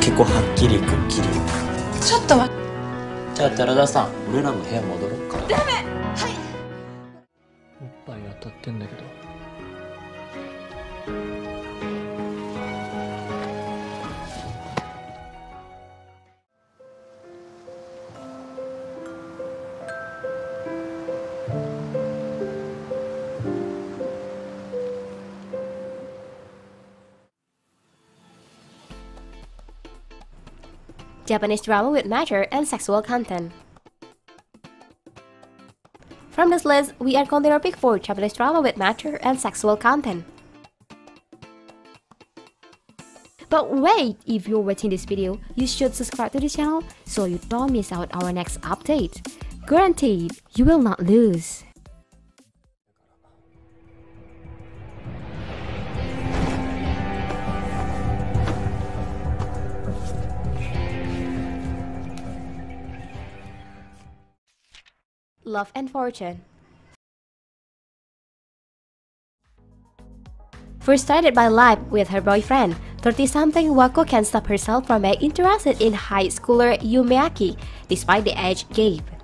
結構はっきりくっきり。ちょっと待って。じゃあ寺田さん俺らも部屋戻ろうかおっぱい当たってんだけど Japanese drama with mature and sexual content. From this list, we are continuing our pick 4 Japanese drama with mature and sexual content. But wait, if you're watching this video, you should subscribe to the channel so you don't miss out our next update. Guaranteed, you will not lose. Love and Fortune Frustrated by life with her boyfriend, 30-something Wako can't stop herself from being interested in high schooler Yumeaki despite the age gap.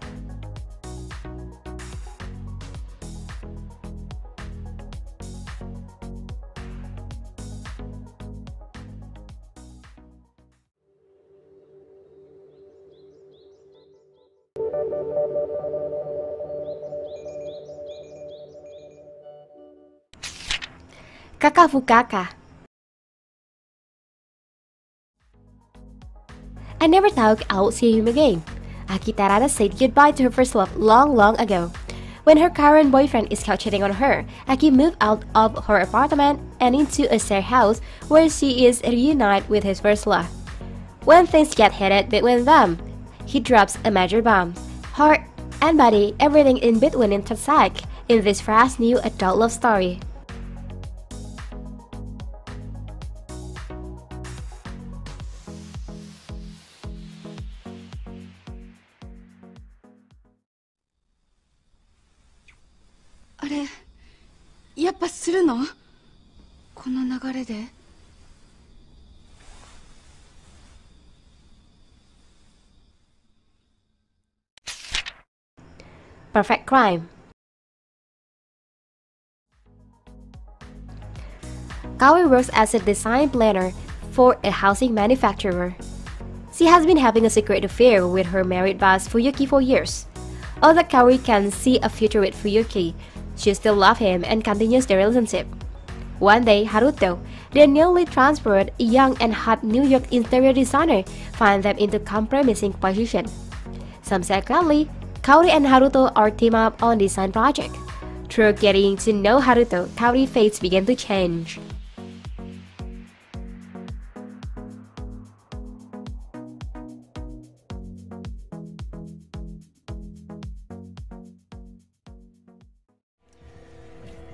Kakafukaka I never thought I would see him again. Aki Terada said goodbye to her first love long, long ago. When her current boyfriend is caught cheating on her, Aki moved out of her apartment and into a share house where she is reunited with his first love. When things get heated between them, he drops a major bomb. Heart and body, everything in between intersect in this fresh new adult love story. Perfect Crime. Kaori works as a design planner for a housing manufacturer. She has been having a secret affair with her married boss Fuyuki for years. Although Kaori can see a future with Fuyuki, she still loves him and continues the relationship. One day, Haruto, the newly transferred young and hot New York interior designer, finds them into compromising position. Subsequently, Kaori and Haruto are team up on design project. Through getting to know Haruto, Kaori's fates begin to change.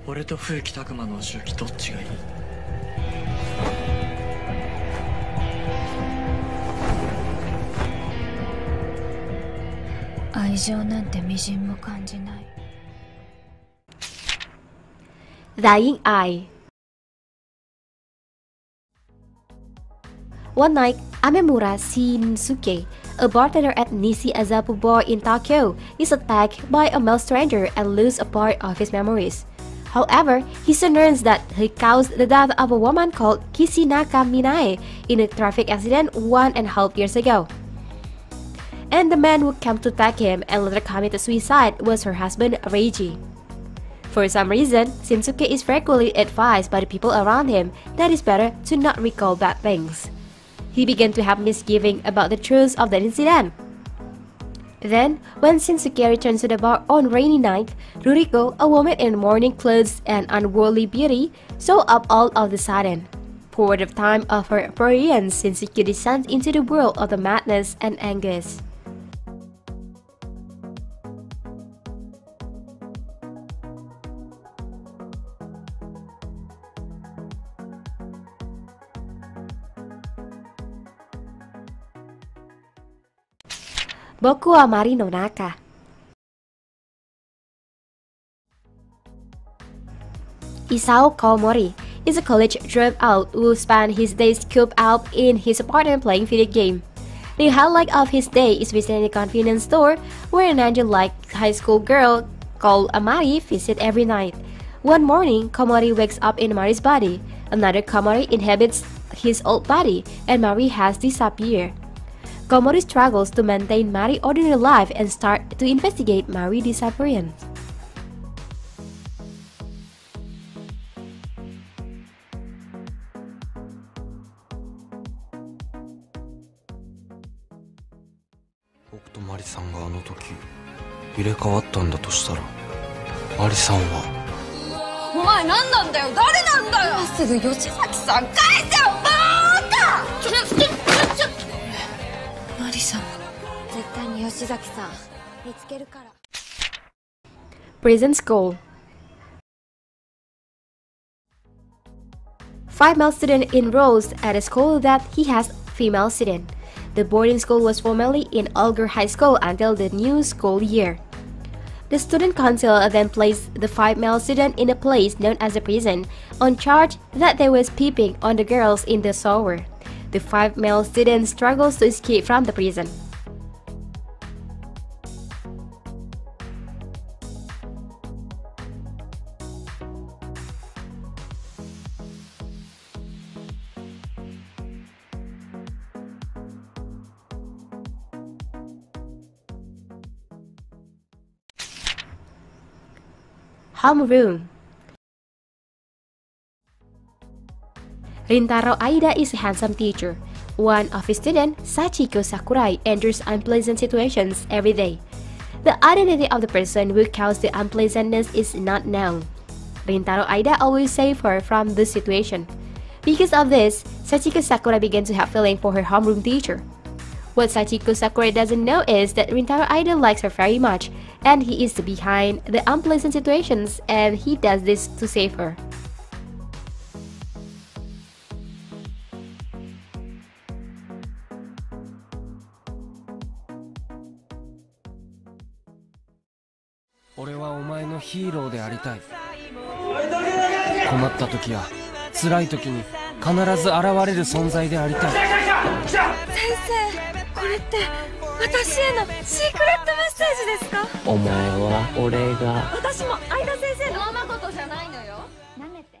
俺と冬木拓磨のお仕置きどっちがいい 愛情なんてみじんも感じない Dying Eye One night, Amemura Shinsuke, a bartender at Nishi Azabu Bar in Tokyo, is attacked by a male stranger and loses a part of his memories. However, he soon learns that he caused the death of a woman called Kishinaka Minae in a traffic accident one and a half years ago. And the man who came to attack him and later committed suicide was her husband Reiji. For some reason, Shinsuke is frequently advised by the people around him that it's better to not recall bad things. He began to have misgiving about the truth of the incident. Then, when Shinsuke returns to the bar on rainy night, Ruriko, a woman in mourning clothes and unworldly beauty, show up all of a sudden. For the time of her appearance, Shinsuke descends into the world of the madness and anguish. Boku wa Mari no Naka. Isao Kawamori is a college dropout who spent his days cooped up in his apartment playing video game. The highlight of his day is visiting a convenience store where an angel-like high school girl called Amari visits every night. One morning, Komori wakes up in Mari's body. Another Komori inhabits his old body, and Mari has disappeared. Komori struggles to maintain Mari's ordinary life and start to investigate Mari's disappearance.「僕とマリさんがあの時入れ替わったんだとしたらマリさんはお前何なんだよ誰なんだよ今すぐ吉崎さん返せよバーカちょちょちょちょ マリさん絶対に吉崎さん見つけるから Prison School Five male student enrolls at a school that he has female student. The boarding school was formerly in Alger High School until the new school year. The student council then placed the five male students in a place known as the prison on charge that they was peeping on the girls in the shower. The five male students struggles to escape from the prison. Homeroom Rintaro Aida is a handsome teacher. One of his students, Sachiko Sakurai, enters unpleasant situations every day. The identity of the person who caused the unpleasantness is not known. Rintaro Aida always saves her from this situation. Because of this, Sachiko Sakurai began to have feeling for her homeroom teacher. What Sachiko Sakurai doesn't know is that Rintaro Aida likes her very much, and he is behind the unpleasant situations, and he does this to save her. 俺はお前のヒーローでありたい。困った時や辛い時に必ず現れる存在でありたい。先生これって私へのシークレットメッセージですか？お前は俺が。私も相田先生の。ままことじゃないのよなめて。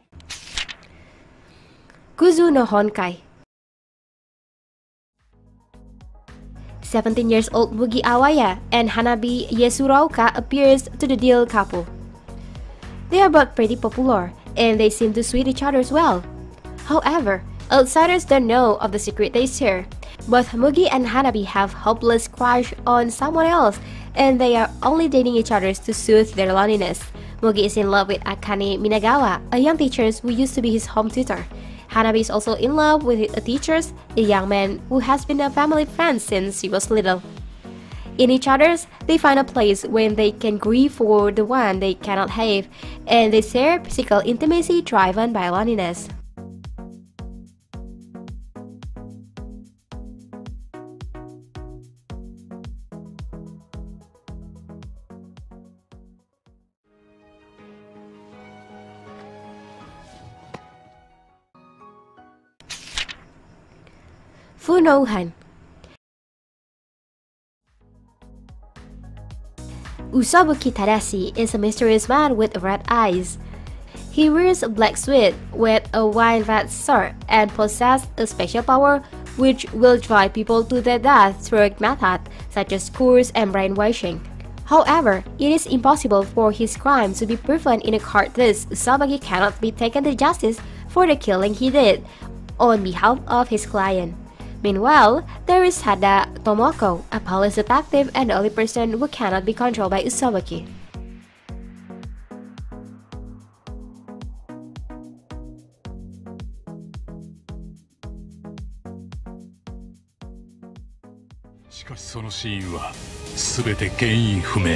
Kuzu no Honkai 17 years old Mugi Awaya and Hanabi Yasuraoka appears to the deal couple. They are both pretty popular and they seem to suit each other as well. However, outsiders don't know of the secret they share. Both Mugi and Hanabi have hopeless crush on someone else and they are only dating each other to soothe their loneliness. Mugi is in love with Akane Minagawa, a young teacher who used to be his home tutor. Hanabi is also in love with a teacher, a young man who has been a family friend since he was little. In each other's, they find a place when they can grieve for the one they cannot have, and they share physical intimacy driven by loneliness. Funouhan Usabuki Tadashi is a mysterious man with red eyes. He wears a black suit with a wide red sword and possesses a special power which will drive people to their death through methods such as curse and brainwashing. However, it is impossible for his crime to be proven in a court thus Usabaki cannot be taken to justice for the killing he did on behalf of his client. Meanwhile, there is Hada Tomoko, a police detective and the only person who cannot be controlled by Usabaki. しかしその死因は全て原因不明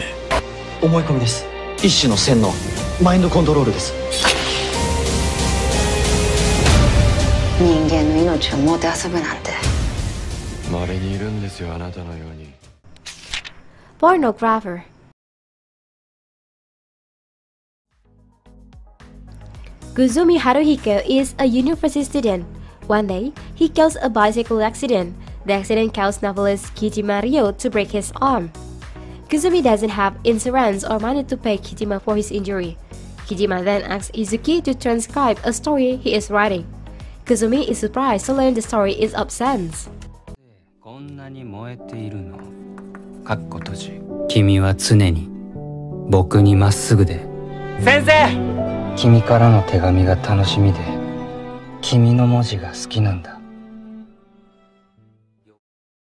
思い込みです一種の洗脳マインドコントロールです人間の命をもてあそぶなんて pornographer. Kuzumi Haruhiko is a university student. One day, he kills a bicycle accident. The accident caused novelist Kijima Ryo to break his arm. Kuzumi doesn't have insurance or money to pay Kijima for his injury. Kijima then asks Izuki to transcribe a story he is writing. Kuzumi is surprised to learn the story is sense. こんなに燃えているの？かっこ閉じ。君は常に僕にまっすぐで。先生君からの手紙が楽しみで。君の文字が好きなんだ。